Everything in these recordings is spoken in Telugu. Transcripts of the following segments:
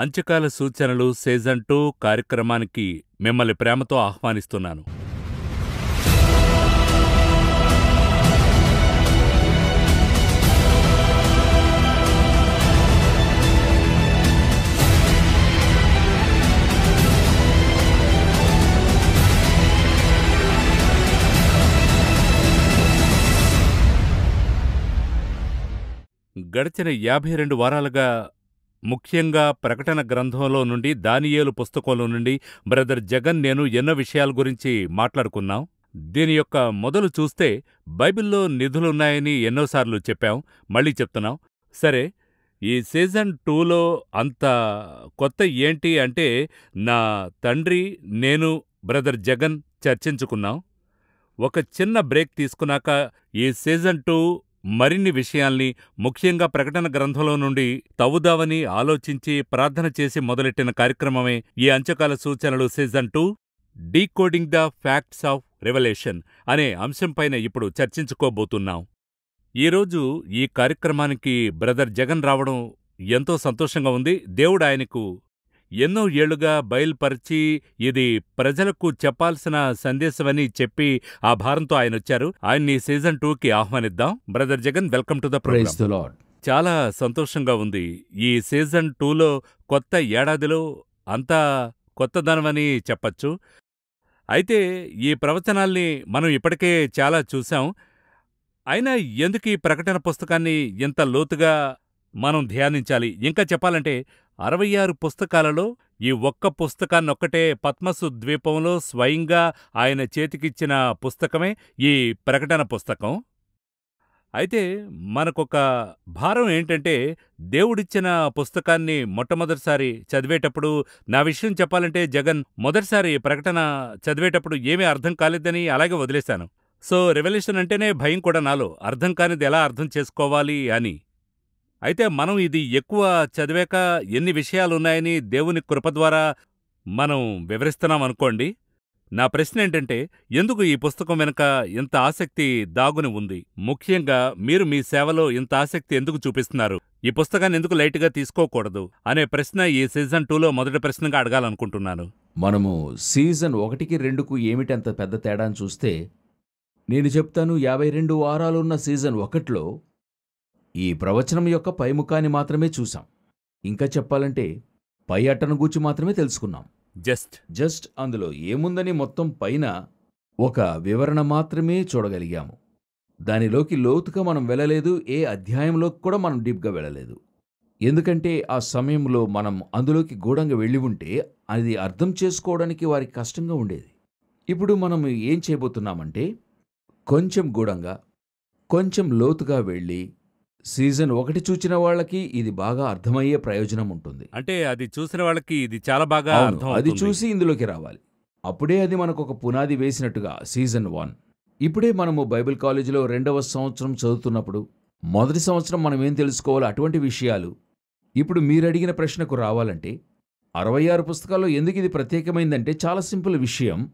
అంచకాల సూచనలు సీజన్ టూ కార్యక్రమానికి మిమ్మల్ని ప్రేమతో ఆహ్వానిస్తున్నాను. గడిచిన యాభై రెండు వారాలుగా ముఖ్యంగా ప్రకటన గ్రంథంలో నుండి దానియేలు పుస్తకంలో నుండి బ్రదర్ జగన్ నేను ఎన్నో విషయాల గురించి మాట్లాడుకున్నాం. దీని యొక్క మొదలు చూస్తే బైబిల్లో నిధులున్నాయని ఎన్నోసార్లు చెప్పాం మళ్ళీ చెప్తున్నాం. సరే ఈ సీజన్ టూలో అంత కొత్త ఏంటి అంటే నా తండ్రి నేను బ్రదర్ జగన్ చర్చించుకున్నాం. ఒక చిన్న బ్రేక్ తీసుకున్నాక ఈ సీజన్ టూ మరిన్ని విషయాల్ని ముఖ్యంగా ప్రకటన గ్రంథంలో నుండి తవ్వుదావని ఆలోచించి ప్రార్థన చేసి మొదలెట్టిన కార్యక్రమమే ఈ అంచకాల సూచనలు season two decoding the facts of revelation అనే అంశంపైన ఇప్పుడు చర్చించుకోబోతున్నాం. ఈరోజు ఈ కార్యక్రమానికి బ్రదర్ జగన్ రావడం ఎంతో సంతోషంగా ఉంది. దేవుడు ఆయనకు ఎన్నో ఏళ్ళుగా బయలుపరిచి ఇది ప్రజలకు చెప్పాల్సిన సందేశమని చెప్పి ఆ భారంతో ఆయన వచ్చారు. ఆయన్ని సీజన్ టూకి ఆహ్వానిద్దాం. Brother Jagan welcome to the program. చాలా సంతోషంగా ఉంది. ఈ సీజన్ టూలో కొత్త ఏడాదిలో అంతా కొత్తదనమని చెప్పచ్చు. అయితే ఈ ప్రవచనాల్ని మనం ఇప్పటికే చాలా చూశాం. అయినా ఎందుకు ఈ ప్రకటన పుస్తకాన్ని ఇంత లోతుగా మనం ధ్యానించాలి? ఇంకా చెప్పాలంటే అరవై ఆరు పుస్తకాలలో ఈ ఒక్క పుస్తకాన్నొక్కటే పద్మసు ద్వీపంలో స్వయంగా ఆయన చేతికిచ్చిన పుస్తకమే ఈ ప్రకటన పుస్తకం. అయితే మనకొక భారం ఏంటంటే దేవుడిచ్చిన పుస్తకాన్ని మొట్టమొదటిసారి చదివేటప్పుడు నా విషయం చెప్పాలంటే జగన్ మొదటిసారి ప్రకటన చదివేటప్పుడు ఏమీ అర్థం కాలేదని అలాగే వదిలేశాను. సో రెవల్యూషన్ అంటేనే భయం కూడా నాలో. అర్థం కానిది ఎలా అర్థం చేసుకోవాలి అని. అయితే మనం ఇది ఎక్కువ చదివాక ఎన్ని విషయాలున్నాయని దేవుని కృప ద్వారా మనం వివరిస్తున్నాం అనుకోండి. నా ప్రశ్న ఏంటంటే ఎందుకు ఈ పుస్తకం వెనుక ఇంత ఆసక్తి దాగుని ఉంది? ముఖ్యంగా మీరు మీ సేవలో ఇంత ఆసక్తి ఎందుకు చూపిస్తున్నారు? ఈ పుస్తకాన్ని ఎందుకు లైట్గా తీసుకోకూడదు? అనే ప్రశ్న ఈ సీజన్ టూలో మొదటి ప్రశ్నగా అడగాలనుకుంటున్నాను. మనము సీజన్ ఒకటికి రెండుకు ఏమిటంత పెద్ద తేడాను చూస్తే నేను చెప్తాను యాభై రెండు వారాలున్న సీజన్ ఒకట్లో ఈ ప్రవచనం యొక్క పైముఖాన్ని మాత్రమే చూసాం ఇంకా చెప్పాలంటే పై అట్టను గూర్చి మాత్రమే తెలుసుకున్నాం. జస్ట్. జస్ట్ అందులో ఏముందని మొత్తం పైన ఒక వివరణ మాత్రమే చూడగలిగాము. దానిలోకి లోతుగా మనం వెళ్ళలేదు ఏ అధ్యాయంలోకి కూడా మనం డీప్గా వెళ్ళలేదు. ఎందుకంటే ఆ సమయంలో మనం అందులోకి గూఢంగా వెళ్ళి ఉంటే అది అర్థం చేసుకోవడానికి వారికి కష్టంగా ఉండేది. ఇప్పుడు మనం ఏం చేయబోతున్నామంటే కొంచెం గూఢంగా కొంచెం లోతుగా వెళ్ళి సీజన్ ఒకటి చూచిన వాళ్ళకి ఇది బాగా అర్థమయ్యే ప్రయోజనం ఉంటుంది. అంటే అది చూసిన వాళ్ళకి ఇది చాలా బాగా అది. చూసి ఇందులోకి రావాలి. అప్పుడే అది మనకు ఒక పునాది వేసినట్టుగా సీజన్ వన్. ఇప్పుడే మనము బైబిల్ కాలేజీలో రెండవ సంవత్సరం చదువుతున్నప్పుడు మొదటి సంవత్సరం మనం ఏం తెలుసుకోవాలో? అటువంటి విషయాలు. ఇప్పుడు మీరు అడిగిన ప్రశ్నకు రావాలంటే అరవై ఆరు పుస్తకాల్లో ఎందుకు ఇది ప్రత్యేకమైందంటే చాలా సింపుల్ విషయం.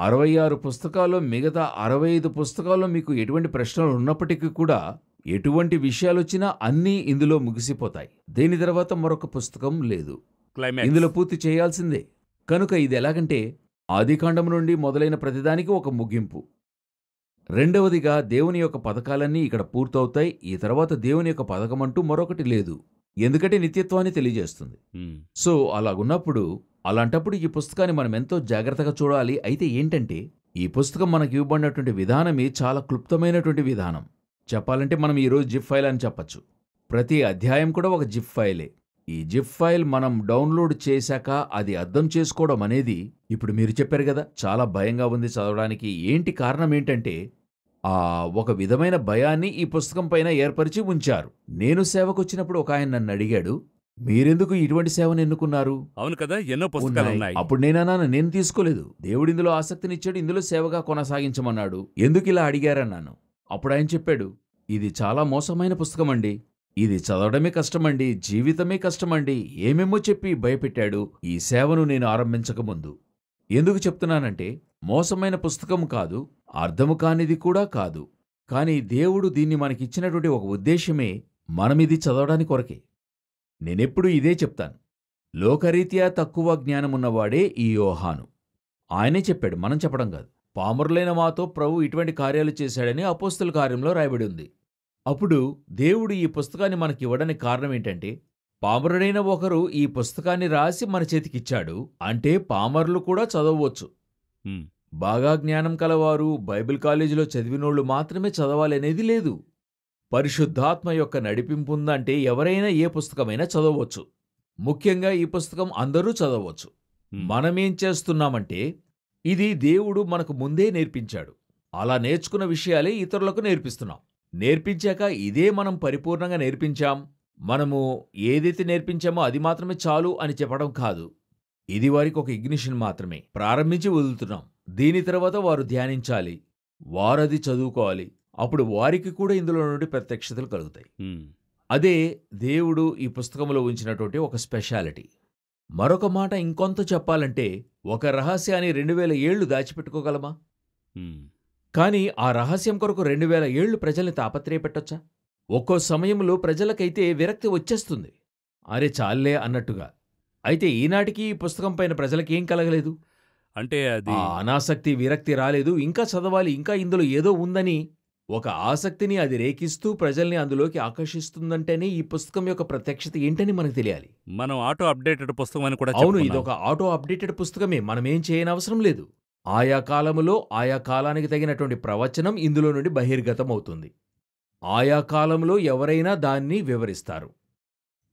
అరవై ఆరు పుస్తకాల్లో మిగతా అరవై ఐదు పుస్తకాల్లో మీకు ఎటువంటి ప్రశ్నలు ఉన్నప్పటికీ కూడా ఎటువంటి విషయాలు వచ్చినా అన్నీ ఇందులో ముగిసిపోతాయి. దీని తర్వాత మరొక పుస్తకం లేదు. ఇందులో పూర్తి చేయాల్సిందే. కనుక ఇది ఎలాగంటే ఆదికాండం నుండి మొదలైన ప్రతిదానికి ఒక ముగింపు. రెండవదిగా దేవుని యొక్క పథకాలన్నీ ఇక్కడ పూర్తవుతాయి. ఈ తర్వాత దేవుని యొక్క పథకమంటూ మరొకటి లేదు. ఎందుకంటే నిత్యత్వాన్ని తెలియజేస్తుంది. సో అలాగున్నప్పుడు అలాంటప్పుడు ఈ పుస్తకాన్ని మనం ఎంతో జాగ్రత్తగా చూడాలి. అయితే ఏంటంటే ఈ పుస్తకం మనకి ఇవ్వబడినటువంటి విధానమే చాలా క్లుప్తమైనటువంటి విధానం. చెప్పాలంటే మనం ఈరోజు జిప్ ఫైల్ అని చెప్పచ్చు. ప్రతి అధ్యాయం కూడా ఒక జిప్ ఫైలే. ఈ జిప్ ఫైల్ మనం డౌన్లోడ్ చేశాక అది అర్థం చేసుకోవడం అనేది ఇప్పుడు మీరు చెప్పారు కదా చాలా భయంగా ఉంది చదవడానికి. ఏంటి కారణం ఏంటంటే ఆ ఒక విధమైన భయాన్ని ఈ పుస్తకం పైన ఏర్పరిచి ఉంచారు. నేను సేవకొచ్చినప్పుడు ఒక ఆయన నన్ను అడిగాడు మీరెందుకు ఇటువంటి సేవను ఎన్నుకున్నారు? అవును కదా ఎన్నో పుస్తకాలు ఉన్నాయి. అప్పుడు నేనన్నాను నేను తీసుకోలేదు. దేవుడు ఇందులో ఆసక్తినిచ్చాడు ఇందులో సేవగా కొనసాగించమన్నాడు. ఎందుకు ఇలా అడిగారన్నాను? అప్పుడు ఆయన చెప్పాడు ఇది చాలా మోసమైన పుస్తకమండి. ఇది చదవడమే కష్టమండి జీవితమే కష్టమండి ఏమేమో చెప్పి భయపెట్టాడు ఈ సేవను నేను ఆరంభించకముందు ఎందుకు చెప్తున్నానంటే మోసమైన పుస్తకం కాదు అర్థము కానిది కూడా కాదు. కానీ దేవుడు దీన్ని మనకిచ్చినటువంటి ఒక ఉద్దేశమే మనమిది చదవడానికి కొరకే. నేనెప్పుడు ఇదే చెప్తాను. లోకరీత్యా తక్కువ జ్ఞానమున్నవాడే ఈ యోహాను. ఆయనే చెప్పాడు మనం చెప్పడం కాదు. పామరులైన మాతో ప్రభు ఇటువంటి కార్యాలు చేశాడని అపోస్తుల కార్యంలో రాయబడి ఉంది. అప్పుడు దేవుడు ఈ పుస్తకాన్ని మనకి ఇవ్వడానికి కారణం ఏంటంటే పామరుడైన ఒకరు ఈ పుస్తకాన్ని రాసి మన చేతికిచ్చాడు అంటే పామరులు కూడా చదవవచ్చు. బాగా జ్ఞానం కలవారు బైబిల్ కాలేజీలో చదివినోళ్ళు మాత్రమే చదవాలనేది లేదు. పరిశుద్ధాత్మ యొక్క నడిపింపు ఉందంటే ఎవరైనా ఏ పుస్తకమైనా చదవవచ్చు ముఖ్యంగా ఈ పుస్తకం అందరూ చదవవచ్చు ఉమ్. మనమేం చేస్తున్నామంటే ఇది దేవుడు మనకు ముందే నేర్పించాడు. అలా నేర్చుకున్న విషయాలే ఇతరులకు నేర్పిస్తున్నాం. నేర్పించాక ఇదే మనం పరిపూర్ణంగా నేర్పించాం. మనము ఏదైతే నేర్పించామో అది మాత్రమే చాలు అని చెప్పడం కాదు. ఇది వారికి ఒక ఇగ్నిషన్ మాత్రమే. ప్రారంభించి వదులుతున్నాం. దీని తర్వాత వారు ధ్యానించాలి. వారది చదువుకోవాలి. అప్పుడు వారికి కూడా ఇందులో నుండి ప్రత్యక్షతలు కలుగుతాయి. అదే దేవుడు ఈ పుస్తకంలో ఉంచినటువంటి ఒక స్పెషాలిటీ. మరొక మాట ఇంకొంత చెప్పాలంటే ఒక రహస్యాన్ని రెండు వేల ఏళ్ళు దాచిపెట్టుకోగలమా. కానీ ఆ రహస్యం కొరకు రెండు వేల ఏళ్ళు ప్రజల్ని తాపత్రయపెట్టొచ్చా? ఒక్కో సమయంలో ప్రజలకైతే విరక్తి వచ్చేస్తుంది. అరే చాలే అన్నట్టుగా. అయితే ఈనాటికి ఈ పుస్తకం పైన ప్రజలకి ఏం కలగలేదు? అంటే అది అనాసక్తి విరక్తి రాలేదు. ఇంకా చదవాలి ఇంకా ఇందులో ఏదో ఉందని ఒక ఆసక్తిని అది రేకిస్తూ ప్రజల్ని అందులోకి ఆకర్షిస్తుందంటేనే ఈ పుస్తకం యొక్క ప్రత్యక్షత ఏంటని మనకు తెలియాలి. మనం ఆటో అప్డేటెడ్ పుస్తకం అని కూడా అవును. ఇది ఒక ఆటో అప్డేటెడ్ పుస్తకమే. మనమేం చేయనవసరం లేదు. ఆయా కాలములో ఆయా కాలానికి తగినటువంటి ప్రవచనం ఇందులో నుండి బహిర్గతం అవుతుంది ఆయా కాలంలో ఎవరైనా దాన్ని వివరిస్తారు.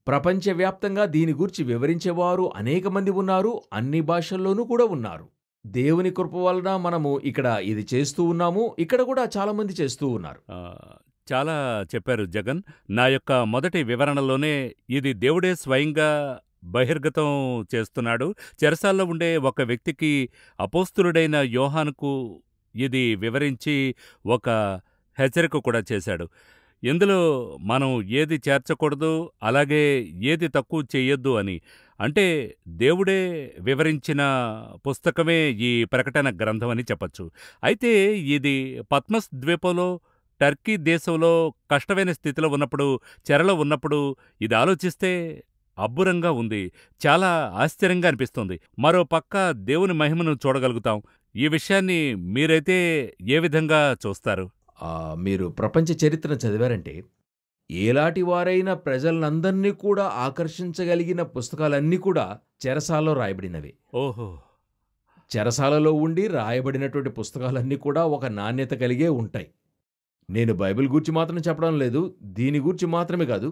ప్రపంచవ్యాప్తంగా దీని గురించి వివరించేవారు అనేక మంది ఉన్నారు అన్ని భాషల్లోనూ కూడా ఉన్నారు. దేవుని కృప వలన మనము ఇక్కడ ఇది చేస్తూ ఉన్నాము ఇక్కడ కూడా చాలామంది చేస్తూ ఉన్నారు. చాలా చెప్పారు జగన్. నా యొక్క మొదటి వివరణలోనే ఇది దేవుడే స్వయంగా బహిర్గతం చేస్తున్నాడు. చెరసాల్లో ఉండే ఒక వ్యక్తికి అపోస్తులుడైన యోహానుకు ఇది వివరించి ఒక హెచ్చరిక కూడా చేశాడు. ఇందులో మనం ఏది చేర్చకూడదు అలాగే ఏది తక్కువ చేయొద్దు అని. అంటే దేవుడే వివరించిన పుస్తకమే ఈ ప్రకటన గ్రంథం అని చెప్పచ్చు. అయితే ఇది పద్మస్ ద్వీపంలో టర్కీ దేశంలో కష్టమైన స్థితిలో ఉన్నప్పుడు చెరలో ఉన్నప్పుడు ఇది ఆలోచిస్తే అబ్బురంగా ఉంది. చాలా ఆశ్చర్యంగా అనిపిస్తుంది. మరో పక్క దేవుని మహిమను చూడగలుగుతాం. ఈ విషయాన్ని మీరైతే ఏ విధంగా చూస్తారు? మీరు ప్రపంచ చరిత్రను చదివారంటే ఏలాటి వారైన ప్రజలందరినీ కూడా ఆకర్షించగలిగిన పుస్తకాలన్నీ కూడా చెరసాలలో రాయబడినవి. ఓహో! చెరసాలలో ఉండి రాయబడినటువంటి పుస్తకాలన్నీ కూడా ఒక నాణ్యత కలిగే ఉంటాయి. నేను బైబిల్ గూర్చి మాత్రం చెప్పడం లేదు. దీని గూర్చి మాత్రమే కాదు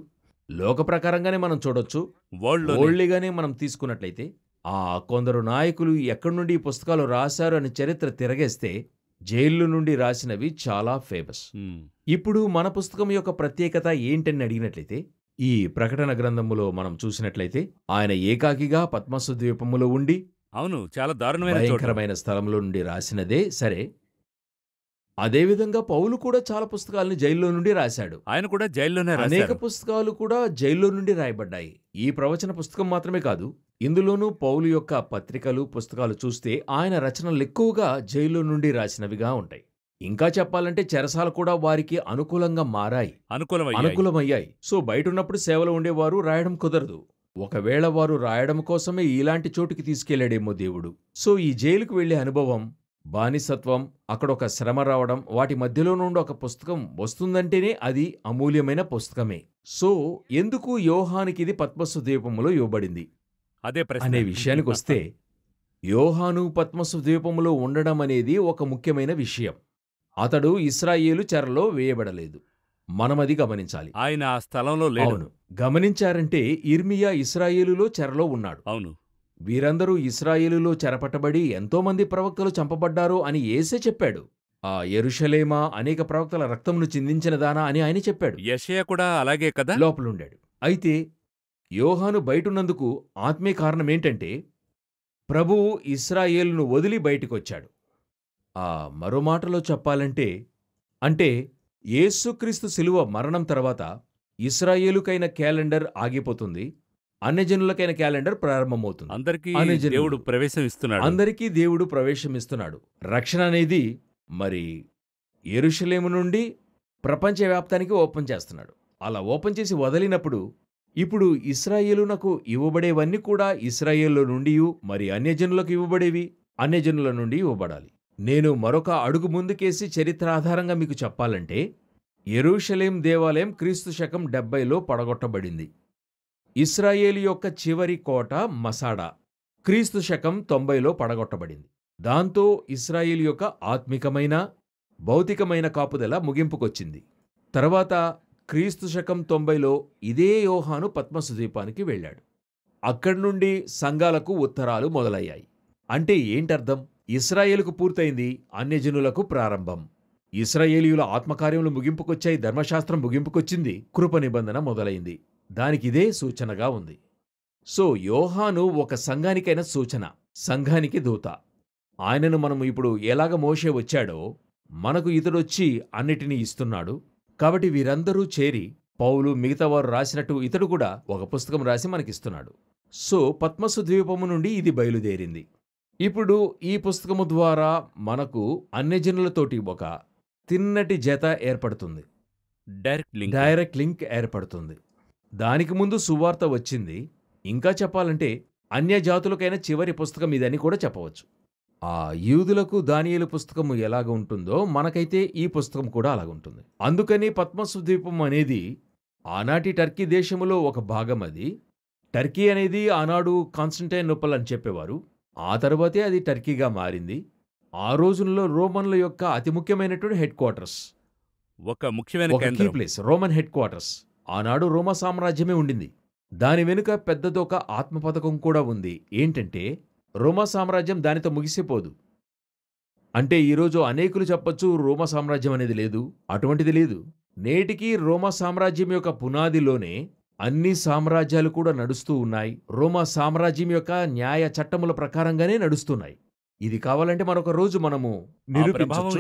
లోక ప్రకారంగానే మనం చూడొచ్చు. వరల్డ్ ఓల్డ్లీగానే మనం తీసుకున్నట్లయితే ఆ కొందరు నాయకులు ఎక్కడి నుండి ఈ పుస్తకాలు రాశారు అని చరిత్ర తిరగేస్తే జైలు నుండి రాసినవి చాలా ఫేమస్. ఇప్పుడు మన పుస్తకం యొక్క ప్రత్యేకత ఏంటని అడిగినట్లయితే ఈ ప్రకటన గ్రంథములో మనం చూసినట్లయితే ఆయన ఏకాకిగా పద్మసు ద్వీపములో ఉండి అవును చాలా దారుణమైన భయంకరమైన స్థలంలో నుండి రాసినదే సరే అదేవిధంగా పౌలు కూడా చాలా పుస్తకాలను జైల్లో నుండి రాశాడు. ఆయన కూడా జైల్లోనే అనేక పుస్తకాలు కూడా జైల్లో నుండి రాయబడ్డాయి. ఈ ప్రవచన పుస్తకం మాత్రమే కాదు ఇందులోనూ పౌలు యొక్క పత్రికలు పుస్తకాలు చూస్తే ఆయన రచనలు ఎక్కువగా జైల్లో నుండి రాసినవిగా ఉంటాయి. ఇంకా చెప్పాలంటే చెరసాలు కూడా వారికి అనుకూలంగా మారాయి. అనుకూలమయ్యాయి. సో బయట ఉన్నప్పుడు సేవలో ఉండేవారు రాయడం కుదరదు. ఒకవేళ వారు రాయడం కోసమే ఇలాంటి చోటుకి తీసుకెళ్ళాడేమో దేవుడు. సో ఈ జైలుకు వెళ్ళే అనుభవం బానిసత్వం అక్కడ ఒక శ్రమ రావడం వాటి మధ్యలో నుండి ఒక పుస్తకం వస్తుందంటేనే అది అమూల్యమైన పుస్తకమే. సో ఎందుకు యోహానికి ఇది పద్మసు ద్వీపములో ఇవ్వబడింది? అదే ప్రశ్న. అనే విషయానికి వస్తే యోహాను పద్మసు ద్వీపములో ఉండడం అనేది ఒక ముఖ్యమైన విషయం. అతడు ఇస్రాయేలు చెరలో వేయబడలేదు. మనమది గమనించాలి. ఆయన ఆ స్థలంలో లేడు. అవును. గమనించారంటే ఇర్మియా ఇస్రాయేలులో చెరలో ఉన్నాడు. అవును. వీరందరూ ఇస్రాయేలులో చెరపట్టబడి ఎంతోమంది ప్రవక్తలు చంపబడ్డారు అని ఏసే చెప్పాడు. ఆ ఎరుషలేమా అనేక ప్రవక్తల రక్తమును చిందించినదానా అని ఆయన చెప్పాడు. యషయ కూడా అలాగే కదా? లోపలుండాడు. అయితే యోహాను బయటున్నందుకు ఆత్మీయ కారణం ఏంటంటే ప్రభువు ఇస్రాయేలును వదిలి బయటికొచ్చాడు. ఆ మరో మాటలో చెప్పాలంటే అంటే యేసుక్రీస్తు శిలువ మరణం తర్వాత ఇస్రాయేలుకైన క్యాలెండర్ ఆగిపోతుంది. అన్యజనులకైన క్యాలెండర్ ప్రారంభమవుతుంది. అందరికీ. దేవుడు ప్రవేశం ఇస్తున్నాడు అందరికీ దేవుడు ప్రవేశమిస్తున్నాడు. రక్షణ అనేది మరి ఎరుషలేము నుండి ప్రపంచవ్యాప్తానికి ఓపెన్ చేస్తున్నాడు. అలా ఓపెన్ చేసి వదిలినప్పుడు ఇప్పుడు ఇస్రాయేలునకు ఇవ్వబడేవన్నీ కూడా ఇస్రాయేల్లో నుండి మరి అన్యజనులకు ఇవ్వబడేవి? అన్యజనుల నుండి ఇవ్వబడాలి. నేను మరొక అడుగు ముందుకేసి చరిత్ర ఆధారంగా మీకు చెప్పాలంటే ఎరూషలేం దేవాలయం క్రీస్తు శకం డెబ్బైలో పడగొట్టబడింది. ఇస్రాయేల్ యొక్క చివరి కోట మసాడా. క్రీస్తు శకం తొంభైలో పడగొట్టబడింది. దాంతో ఇస్రాయేల్ యొక్క ఆత్మికమైన భౌతికమైన కాపుదల ముగింపుకొచ్చింది. తర్వాత క్రీస్తు శకం తొంభైలో ఇదే యోహాను పద్మసు ద్వీపానికి వెళ్ళాడు. అక్కడి నుండి సంఘాలకు ఉత్తరాలు మొదలయ్యాయి. అంటే ఏంటర్థం? ఇస్రాయేలుకు పూర్తయింది అన్యజనులకు ప్రారంభం. ఇస్రాయేలీయుల ఆత్మకార్యములు ముగింపుకొచ్చాయి ధర్మశాస్త్రం ముగింపుకొచ్చింది కృప నిబంధన మొదలైంది. దానికిదే సూచనగా ఉంది. సో యోహాను ఒక సంఘానికైన సూచన సంఘానికి దూత. ఆయనను మనం ఇప్పుడు ఎలాగ మోషే వచ్చాడో మనకు ఇతడొచ్చి అన్నిటినీ ఇస్తున్నాడు. కాబట్టి వీరందరూ చేరి పౌలు మిగతావారు రాసినట్టు ఇతడు కూడా ఒక పుస్తకం రాసి మనకిస్తున్నాడు. సో పద్మసు ద్వీపము నుండి ఇది బయలుదేరింది. ఇప్పుడు ఈ పుస్తకము ద్వారా మనకు అన్యజనులతోటి ఒక తిన్నటి జత ఏర్పడుతుంది. Direct link. డైరెక్ట్ లింక్ ఏర్పడుతుంది. దానికి ముందు సువార్త వచ్చింది. ఇంకా చెప్పాలంటే అన్యజాతులకైన చివరి పుస్తకం ఇదని కూడా చెప్పవచ్చు. ఆ యూదులకు దానియేలు పుస్తకము ఎలాగ ఉంటుందో మనకైతే ఈ పుస్తకం కూడా అలాగుంటుంది అందుకని పద్మసు ద్వీపం అనేది ఆనాటి టర్కీ దేశములో ఒక భాగం అది. టర్కీ అనేది ఆనాడు కాన్స్టంటైన్ నొప్పల్ అని చెప్పేవారు. ఆ తర్వాతే అది టర్కీగా మారింది. ఆ రోజుల్లో రోమన్ల యొక్క అతి ముఖ్యమైనటువంటి హెడ్ క్వార్టర్స్. ఒక ముఖ్యమైన ప్లేస్ రోమన్ హెడ్ క్వార్టర్స్. ఆనాడు రోమా సామ్రాజ్యమే ఉండింది. దాని వెనుక పెద్దదొక ఆత్మ పథకం కూడా ఉంది. ఏంటంటే రోమా సామ్రాజ్యం దానితో ముగిసిపోదు. అంటే ఈరోజు అనేకులు చెప్పొచ్చు రోమా సామ్రాజ్యం అనేది లేదు. అటువంటిది లేదు. నేటికి రోమా సామ్రాజ్యం యొక్క పునాదిలోనే అన్ని సామ్రాజ్యాలు కూడా నడుస్తూ ఉన్నాయి. రోమా సామ్రాజ్యం యొక్క న్యాయ చట్టముల ప్రకారంగానే నడుస్తున్నాయి. ఇది కావాలంటే మరొక రోజు మనము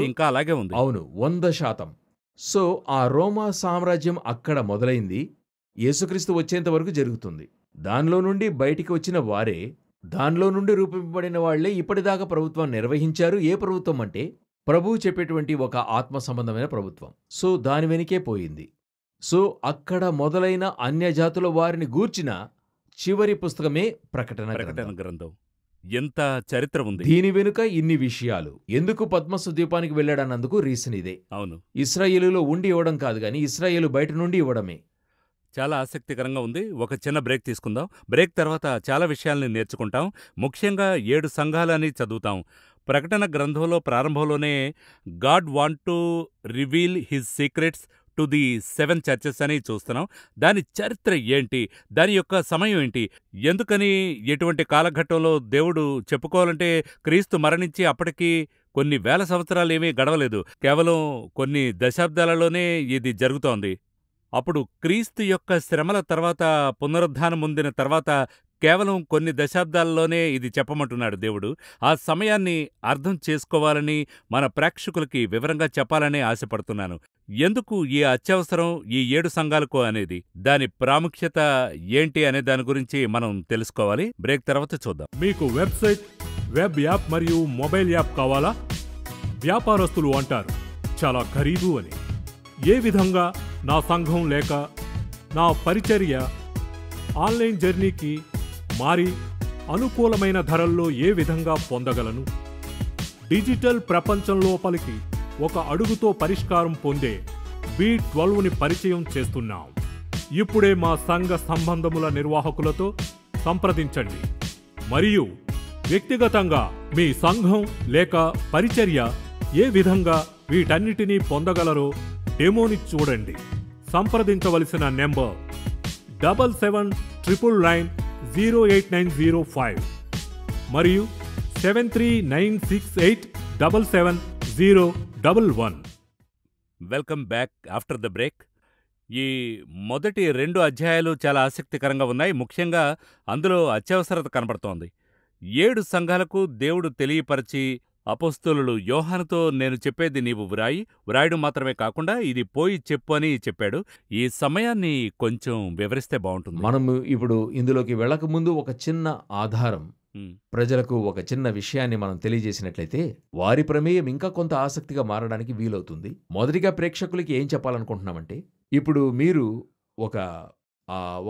ఇంకా అలాగే ఉంది. అవును వంద శాతం. సో ఆ రోమా సామ్రాజ్యం అక్కడ మొదలైంది. యేసుక్రీస్తు వచ్చేంత వరకు జరుగుతుంది. దానిలో నుండి బయటికి వచ్చిన వారే దానిలో నుండి రూపింపబడిన వాళ్ళే ఇప్పటిదాకా ప్రభుత్వం నిర్వహించారు. ఏ ప్రభుత్వం అంటే ప్రభువు చెప్పేటువంటి ఒక ఆత్మ సంబంధమైన ప్రభుత్వం. సో దాని వెనుకే పోయింది. సో అక్కడ మొదలైన అన్యజాతుల వారిని గూర్చిన చివరి పుస్తకమే ప్రకటన ప్రకటన గ్రంథం. ఎంత చరిత్ర ఉంది? దీని వెనుక ఇన్ని విషయాలు. ఎందుకు పద్మసు ద్వీపానికి వెళ్ళాడన్నందుకు రీజన్ ఇదే. అవును. ఇస్రాయేలులో ఉండి ఇవ్వడం కాదు గాని ఇస్రాయేలు బయట నుండి ఇవ్వడమే. చాలా ఆసక్తికరంగా ఉంది. ఒక చిన్న బ్రేక్ తీసుకుందాం. బ్రేక్ తర్వాత చాలా విషయాల్ని నేర్చుకుంటాం. ముఖ్యంగా ఏడు సంఘాలని చదువుతాం. ప్రకటన గ్రంథంలో ప్రారంభంలోనే God want to reveal his secrets to the seven churches అని చూస్తున్నాం. దాని చరిత్ర ఏంటి? దాని యొక్క సమయం ఏంటి? ఎందుకని ఎటువంటి కాలఘట్టంలో దేవుడు చెప్పుకోవాలంటే క్రీస్తు మరణించి అప్పటికి కొన్ని వేల సంవత్సరాలు ఏమీ గడవలేదు. కేవలం కొన్ని దశాబ్దాలలోనే ఇది జరుగుతోంది. అప్పుడు క్రీస్తు యొక్క శ్రమల తర్వాత పునరుద్ధానం పొందిన తర్వాత కేవలం కొన్ని దశాబ్దాల్లోనే ఇది చెప్పమంటున్నాడు దేవుడు. ఆ సమయాన్ని అర్థం చేసుకోవాలని మన ప్రేక్షకులకి వివరంగా చెప్పాలని ఆశపడుతున్నాను. ఎందుకు ఈ అత్యవసరం ఈ ఏడు సంఘాలకు అనేది? దాని ప్రాముఖ్యత ఏంటి అనే దాని గురించి మనం తెలుసుకోవాలి. బ్రేక్ తర్వాత చూద్దాం. మీకు వెబ్సైట్ వెబ్ యాప్ మరియు మొబైల్ యాప్ కావాలా? వ్యాపారస్తులు అంటారు. చాలా ఖరీదు అని. ఏ విధంగా నా సంఘం లేక నా పరిచర్య ఆన్లైన్ జర్నీకి మారి అనుకూలమైన ధరల్లో ఏ విధంగా పొందగలను? డిజిటల్ ప్రపంచం లోపలికి ఒక అడుగుతో పరిష్కారం పొందే బి ట్వెల్వ్ని పరిచయం చేస్తున్నాం. ఇప్పుడే మా సంఘ సంబంధముల నిర్వాహకులతో సంప్రదించండి. మరియు వ్యక్తిగతంగా మీ సంఘం లేక పరిచర్య ఏ విధంగా వీటన్నిటినీ పొందగలరో డెమోని చూడండి. సంప్రదించవలసిన number double seven triple nine zero eight nine zero five మరియు seven three nine six eight double seven zero double one. Welcome back after the break. ఈ మొదటి రెండు అధ్యాయాలు చాలా ఆసక్తికరంగా ఉన్నాయి. ముఖ్యంగా అందులో అత్యవసరత కనబడుతోంది. ఏడు సంఘాలకు దేవుడు తెలియపరిచి అపోస్తలులు యోహానుతో నేను చెప్పేది నీవు వ్రాయి వ్రాయడం మాత్రమే కాకుండా ఇది పోయి చెప్పు అని చెప్పాడు. ఈ సమయాన్ని కొంచెం వివరిస్తే బాగుంటుంది. మనము ఇప్పుడు ఇందులోకి వెళ్ళక ముందు ఒక చిన్న ఆధారం. ప్రజలకు ఒక చిన్న విషయాన్ని మనం తెలియజేసినట్లయితే వారి ప్రమేయం ఇంకా కొంత ఆసక్తిగా మారడానికి వీలవుతుంది. మొదటిగా ప్రేక్షకులకి ఏం చెప్పాలనుకుంటున్నామంటే ఇప్పుడు మీరు ఒక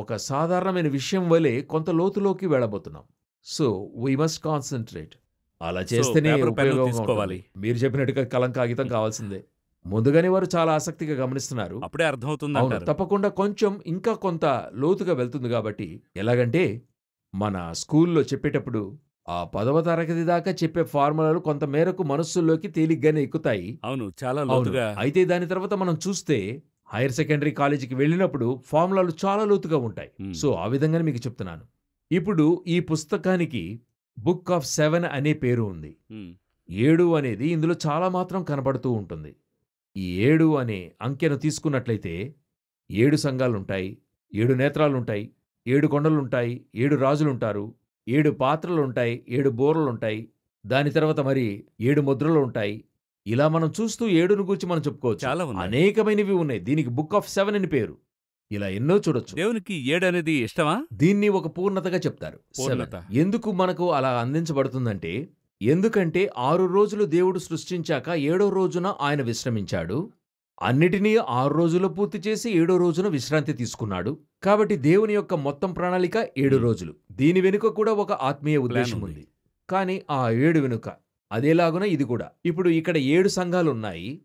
ఒక సాధారణమైన విషయం వలె కొంత లోతులోకి వెళ్ళబోతున్నాం. సో వీ మస్ట్ కాన్సన్ట్రేట్ అలా చేస్తేనే తీసుకోవాలి. మీరు చెప్పినట్టుగా కలం కాగితం కావాల్సిందే. ముందుగానే వారు చాలా ఆసక్తిగా గమనిస్తున్నారు. అప్పుడే అర్థమవుతుంది తప్పకుండా కొంచెం ఇంకా కొంత లోతుగా వెళ్తుంది కాబట్టి ఎలాగంటే మన స్కూల్లో చెప్పేటప్పుడు ఆ పదవ తరగతి దాకా చెప్పే ఫార్ములాలు కొంత మేరకు మనస్సుల్లోకి తేలిగ్గానే ఎక్కుతాయి. అవును చాలా. లోతుగా. అయితే దాని తర్వాత మనం చూస్తే హైయర్ సెకండరీ కాలేజీకి వెళ్ళినప్పుడు ఫార్ములాలు చాలా లోతుగా ఉంటాయి. సో ఆ విధంగానే మీకు చెప్తున్నాను. ఇప్పుడు ఈ పుస్తకానికి బుక్ ఆఫ్ సెవెన్ అనే పేరు ఉంది. ఏడు అనేది ఇందులో చాలా మాత్రం కనబడుతూ ఉంటుంది. ఈ ఏడు అనే అంకెను తీసుకున్నట్లయితే ఏడు సంఘాలుంటాయి ఏడు నేత్రాలుంటాయి ఏడు కొండలుంటాయి ఏడు రాజులుంటారు ఏడు పాత్రలుంటాయి ఏడు బోర్లుంటాయి దాని తర్వాత మరి ఏడు ముద్రలు ఉంటాయి ఇలా మనం చూస్తూ ఏడును గురించి మనం చెప్పుకోవచ్చు. చాలా అనేకమైనవి ఉన్నాయి. దీనికి బుక్ ఆఫ్ సెవెన్ అని పేరు. ఇలా ఎన్నో చూడొచ్చు. దేవునికి ఏడు అనేది ఇష్టమా? దీన్ని ఒక పూర్ణతగా చెప్తారు. ఎందుకు మనకు అలా అందించబడుతుందంటే ఎందుకంటే ఆరు రోజులు దేవుడు సృష్టించాక ఏడో రోజున ఆయన విశ్రమించాడు. అన్నిటినీ ఆరు రోజులు పూర్తి చేసి ఏడో రోజున విశ్రాంతి తీసుకున్నాడు. కాబట్టి దేవుని యొక్క మొత్తం ప్రణాళిక ఏడు. రోజులు. దీని వెనుక కూడా ఒక ఆత్మీయ ఉద్దేశం ఉంది. కానీ ఆ ఏడు వెనుక అదేలాగున ఇది కూడా. ఇప్పుడు ఇక్కడ ఏడు సంఘాలు ఉన్నాయి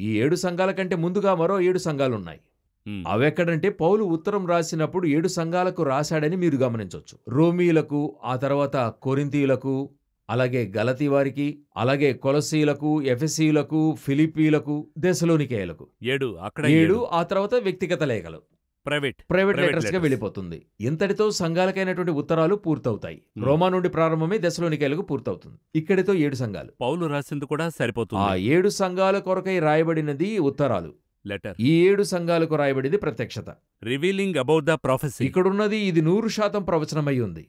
ఈ ఏడు సంఘాల కంటే ముందుగా మరో ఏడు సంఘాలున్నాయి. అవెక్కడంటే పౌలు ఉత్తరం రాసినప్పుడు ఏడు సంఘాలకు రాశాడని మీరు గమనించవచ్చు. రోమీలకు ఆ తర్వాత కొరింతీయులకు అలాగే గలతీ వారికి అలాగే కొలసీలకు ఎఫెసీలకు ఫిలిపీలకు దెసలోనికేయులకు. ఏడు అక్కడ ఏడు. ఆ తర్వాత వ్యక్తిగత లేఖలు. Private private letters. గా. వెళ్ళిపోతుంది. ఇంతటితో సంఘాలకైనటువంటి ఉత్తరాలు పూర్తవుతాయి. రోమా నుండి ప్రారంభమే దశలోనికేయులకు పూర్తవుతుంది. ఇక్కడితో ఏడు సంఘాలు. పౌలు రాసింది కూడా ఆ సరిపోతుంది ఏడు సంఘాల కొరకై రాయబడినది ఉత్తరాలు. లెటర్ ఈ ఏడు సంఘాలకు రాయబడింది ప్రత్యక్షత. రివీలింగ్ అబౌట్ ద ప్రొఫెసీ ఇక్కడున్నది ఇది నూరు శాతం ప్రవచనమై ఉంది.